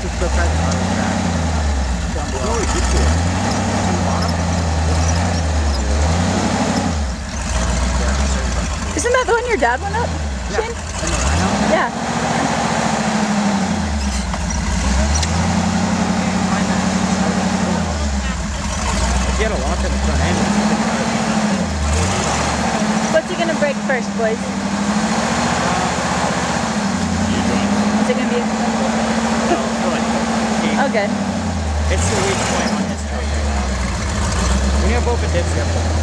The. Down below. To the bottom? Isn't that the one your dad went up? Yeah. Yeah. He had a lock in the front end. What's he gonna break first, boys? It's the weak point on his truck. When you have open dips, you have to